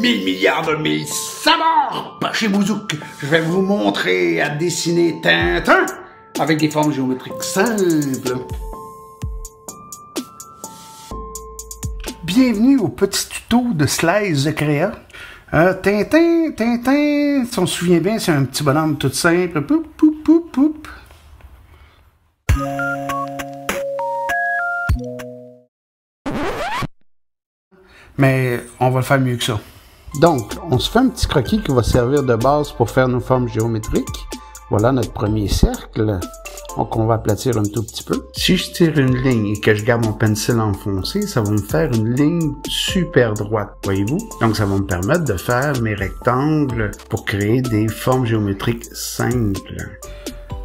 1000 milliards de mille sabords par chez Bouzouk. Je vais vous montrer à dessiner Tintin avec des formes géométriques simples. Bienvenue au petit tuto de Slice de Créa. Euh, Tintin, Tintin, si on se souvient bien, c'est un petit bonhomme tout simple. Poup, poup, poup, poup. Mais on va le faire mieux que ça. Donc, on se fait un petit croquis qui va servir de base pour faire nos formes géométriques. Voilà notre premier cercle. Donc, on va aplatir un tout petit peu. Si je tire une ligne et que je garde mon pencil enfoncé, ça va me faire une ligne super droite, voyez-vous? Donc, ça va me permettre de faire mes rectangles pour créer des formes géométriques simples.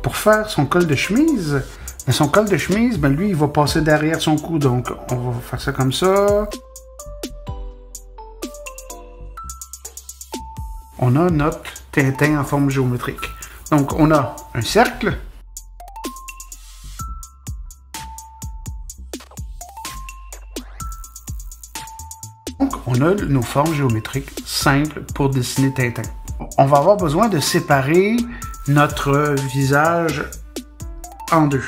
Pour faire son col de chemise, ben, son col de chemise, ben lui, il va passer derrière son cou. Donc, on va faire ça comme ça. On a notre Tintin en forme géométrique. Donc, on a un cercle. Donc, on a nos formes géométriques simples pour dessiner Tintin. On va avoir besoin de séparer notre visage en deux.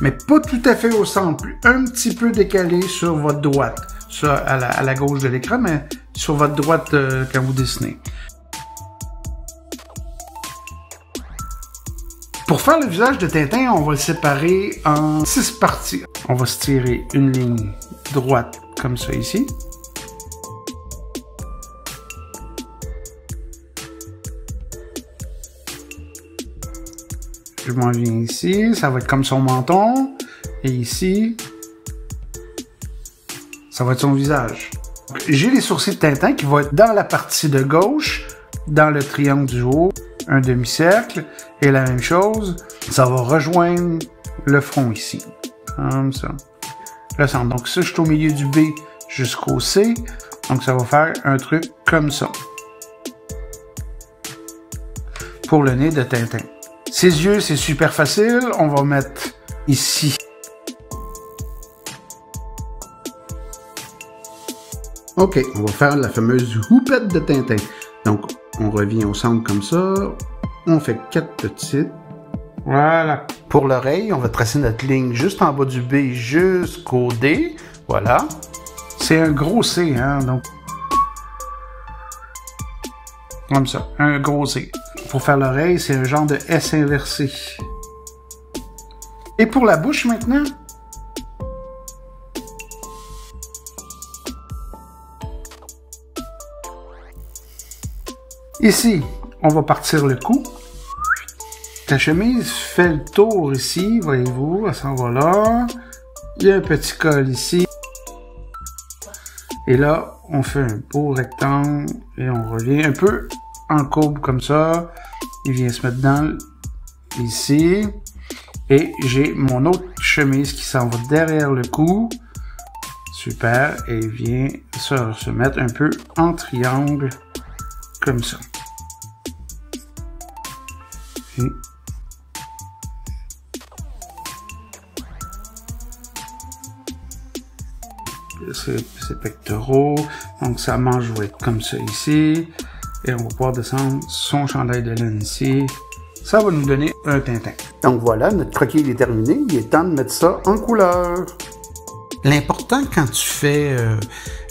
Mais pas tout à fait au centre, un petit peu décalé sur votre droite. Ça, à la, gauche de l'écran, mais sur votre droite euh, quand vous dessinez. Pour faire le visage de Tintin, on va le séparer en six parties. On va se tirer une ligne droite comme ça ici. Je m'en viens ici, ça va être comme son menton. Et ici, ça va être son visage. J'ai les sourcils de Tintin qui vont être dans la partie de gauche, dans le triangle du haut un demi-cercle. Et la même chose, ça va rejoindre le front ici. Comme ça. Donc ça, je suis au milieu du B jusqu'au C. Donc ça va faire un truc comme ça. Pour le nez de Tintin. Ses yeux, c'est super facile. On va mettre ici. OK, on va faire la fameuse houppette de Tintin. Donc, on revient au centre comme ça. On fait quatre petites. Voilà. Pour l'oreille, on va tracer notre ligne juste en bas du B jusqu'au D. Voilà. C'est un gros C, hein, donc. Comme ça, un gros C. Pour faire l'oreille, c'est un genre de S inversé. Et pour la bouche maintenant, Ici, on va partir le cou. Ta chemise fait le tour ici, voyez-vous, elle s'en va là. Il y a un petit col ici. Et là, on fait un beau rectangle et on revient un peu en courbe comme ça. Il vient se mettre dans ici. Et j'ai mon autre chemise qui s'en va derrière le cou. Super. Et il vient se, se mettre un peu en triangle comme ça. Ses, pectoraux. Donc sa manche va être comme ça ici. Et on va pouvoir descendre son chandail de laine ici. Ça va nous donner un Tintin. Donc voilà, notre croquis est terminé. Il est temps de mettre ça en couleur. L'important quand tu fais euh,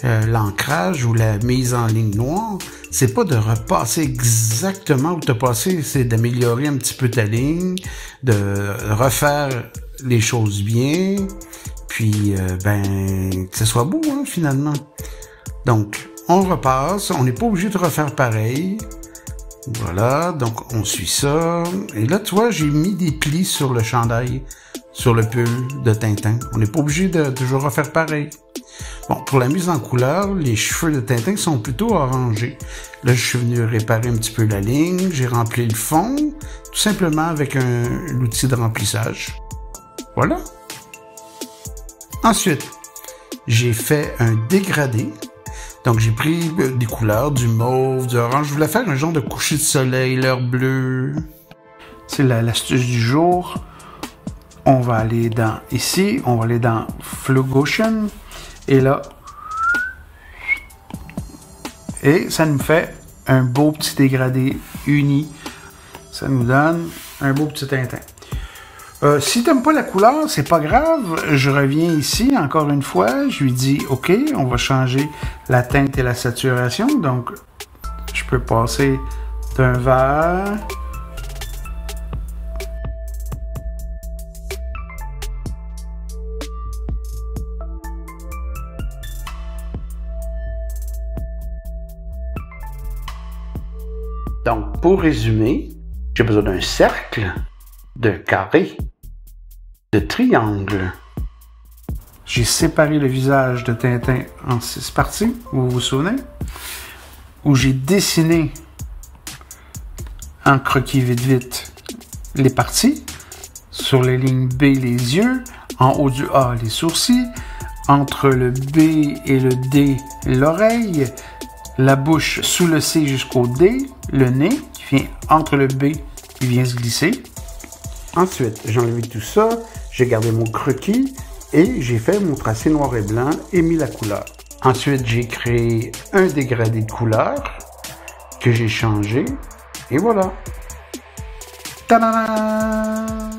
euh, l'ancrage ou la mise en ligne noire, c'est pas de repasser exactement où tu as passé, c'est d'améliorer un petit peu ta ligne, de refaire les choses bien, puis euh, ben que ce soit beau hein, finalement. Donc on repasse, on n'est pas obligé de refaire pareil. Voilà, donc on suit ça. Et là, tu vois, j'ai mis des plis sur le chandail sur le pull de Tintin. On n'est pas obligé de toujours refaire pareil. Bon, pour la mise en couleur, les cheveux de Tintin sont plutôt orangés. Là, je suis venu réparer un petit peu la ligne, j'ai rempli le fond, tout simplement avec un outil de remplissage. Voilà. Ensuite, j'ai fait un dégradé. Donc, j'ai pris euh, des couleurs, du mauve, du orange. Je voulais faire un genre de coucher de soleil, l'heure bleue. C'est l'astuce du jour on va aller dans ici, on va aller dans Flow Et là, Et ça nous fait un beau petit dégradé uni. Ça nous donne un beau petit Tintin. Euh, si t'aimes pas la couleur, c'est pas grave. Je reviens ici encore une fois. Je lui dis OK, on va changer la teinte et la saturation. Donc, je peux passer d'un vert Donc, pour résumer, j'ai besoin d'un cercle, de carré, de triangle. J'ai séparé le visage de Tintin en six parties, vous vous souvenez, où j'ai dessiné en croquis vite vite les parties. Sur les lignes B, les yeux. En haut du A, les sourcils. Entre le B et le D, l'oreille. La bouche sous le C jusqu'au D. Le nez qui vient entre le B, qui vient se glisser. Ensuite, j'ai enlevé tout ça. J'ai gardé mon croquis et j'ai fait mon tracé noir et blanc et mis la couleur. Ensuite, j'ai créé un dégradé de couleur que j'ai changé et voilà. Ta-da-da